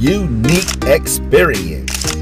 unique experience.